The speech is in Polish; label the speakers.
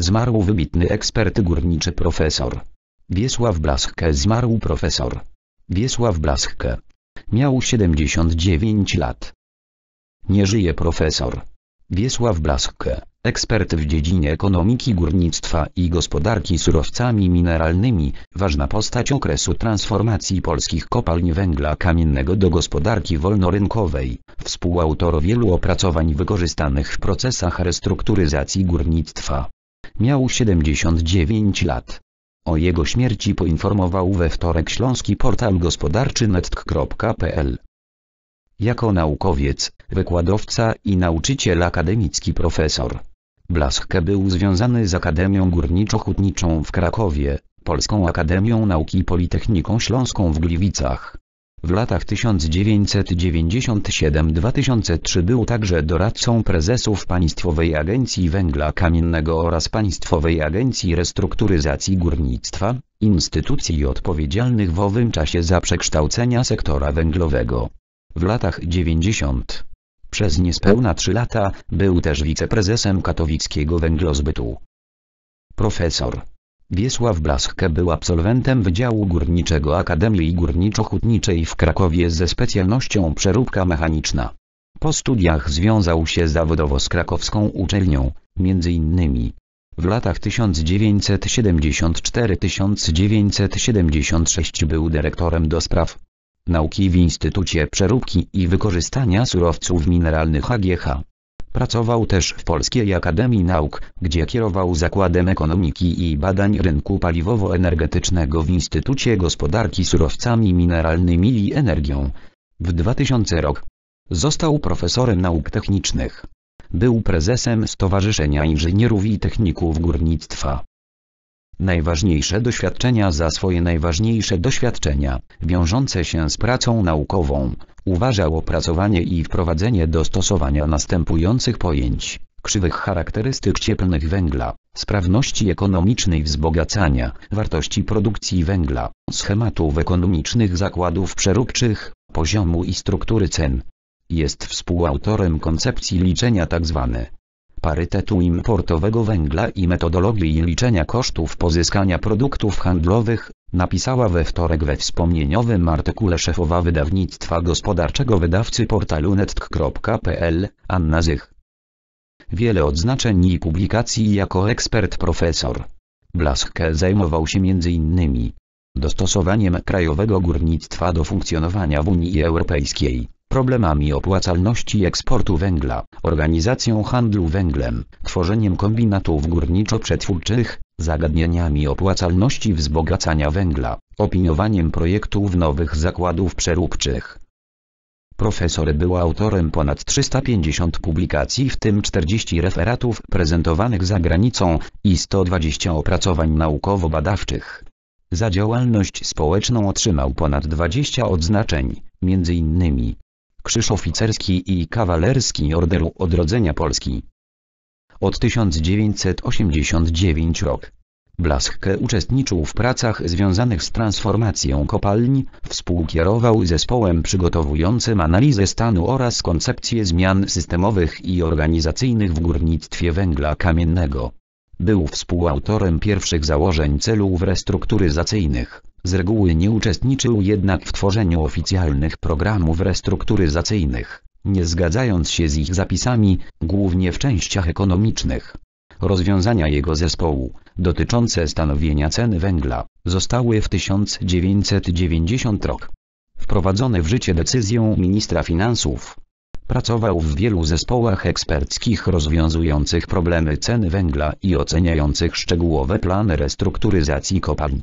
Speaker 1: Zmarł wybitny ekspert górniczy profesor. Wiesław Blaszkę zmarł profesor. Wiesław Blaszkę. Miał 79 lat. Nie żyje profesor. Wiesław Blaszkę, ekspert w dziedzinie ekonomiki górnictwa i gospodarki surowcami mineralnymi, ważna postać okresu transformacji polskich kopalń węgla kamiennego do gospodarki wolnorynkowej, współautor wielu opracowań wykorzystanych w procesach restrukturyzacji górnictwa. Miał 79 lat. O jego śmierci poinformował we wtorek śląski portal gospodarczy netk.pl. Jako naukowiec, wykładowca i nauczyciel akademicki profesor. Blaszkę był związany z Akademią Górniczo-Hutniczą w Krakowie, Polską Akademią Nauki i Politechniką Śląską w Gliwicach. W latach 1997-2003 był także doradcą prezesów Państwowej Agencji Węgla Kamiennego oraz Państwowej Agencji Restrukturyzacji Górnictwa, instytucji odpowiedzialnych w owym czasie za przekształcenia sektora węglowego. W latach 90. Przez niespełna 3 lata był też wiceprezesem katowickiego węglozbytu. Profesor Wiesław Blaszkę był absolwentem Wydziału Górniczego Akademii Górniczo-Hutniczej w Krakowie ze specjalnością przeróbka mechaniczna. Po studiach związał się zawodowo z krakowską uczelnią, m.in. w latach 1974-1976 był dyrektorem do spraw nauki w Instytucie Przeróbki i Wykorzystania Surowców Mineralnych AGH. Pracował też w Polskiej Akademii Nauk, gdzie kierował Zakładem Ekonomiki i Badań Rynku Paliwowo-Energetycznego w Instytucie Gospodarki Surowcami Mineralnymi i Energią. W 2000 rok został profesorem nauk technicznych. Był prezesem Stowarzyszenia Inżynierów i Techników Górnictwa. Najważniejsze doświadczenia za swoje najważniejsze doświadczenia, wiążące się z pracą naukową, uważał opracowanie i wprowadzenie do stosowania następujących pojęć, krzywych charakterystyk cieplnych węgla, sprawności ekonomicznej wzbogacania, wartości produkcji węgla, schematów ekonomicznych zakładów przeróbczych, poziomu i struktury cen. Jest współautorem koncepcji liczenia tzw parytetu importowego węgla i metodologii liczenia kosztów pozyskania produktów handlowych, napisała we wtorek we wspomnieniowym artykule szefowa wydawnictwa gospodarczego wydawcy portalu netk.pl, Anna Zych. Wiele odznaczeń i publikacji jako ekspert profesor. Blaszkę zajmował się m.in. dostosowaniem krajowego górnictwa do funkcjonowania w Unii Europejskiej problemami opłacalności eksportu węgla, organizacją handlu węglem, tworzeniem kombinatów górniczo-przetwórczych, zagadnieniami opłacalności wzbogacania węgla, opiniowaniem projektów nowych zakładów przeróbczych. Profesor był autorem ponad 350 publikacji w tym 40 referatów prezentowanych za granicą i 120 opracowań naukowo-badawczych. Za działalność społeczną otrzymał ponad 20 odznaczeń, m.in. Krzyż Oficerski i Kawalerski Orderu Odrodzenia Polski. Od 1989 rok. Blaszkę uczestniczył w pracach związanych z transformacją kopalń, współkierował zespołem przygotowującym analizę stanu oraz koncepcję zmian systemowych i organizacyjnych w górnictwie węgla kamiennego. Był współautorem pierwszych założeń celów restrukturyzacyjnych. Z reguły nie uczestniczył jednak w tworzeniu oficjalnych programów restrukturyzacyjnych, nie zgadzając się z ich zapisami, głównie w częściach ekonomicznych. Rozwiązania jego zespołu, dotyczące stanowienia ceny węgla, zostały w 1990 rok wprowadzone w życie decyzją ministra finansów. Pracował w wielu zespołach eksperckich rozwiązujących problemy ceny węgla i oceniających szczegółowe plany restrukturyzacji kopalń.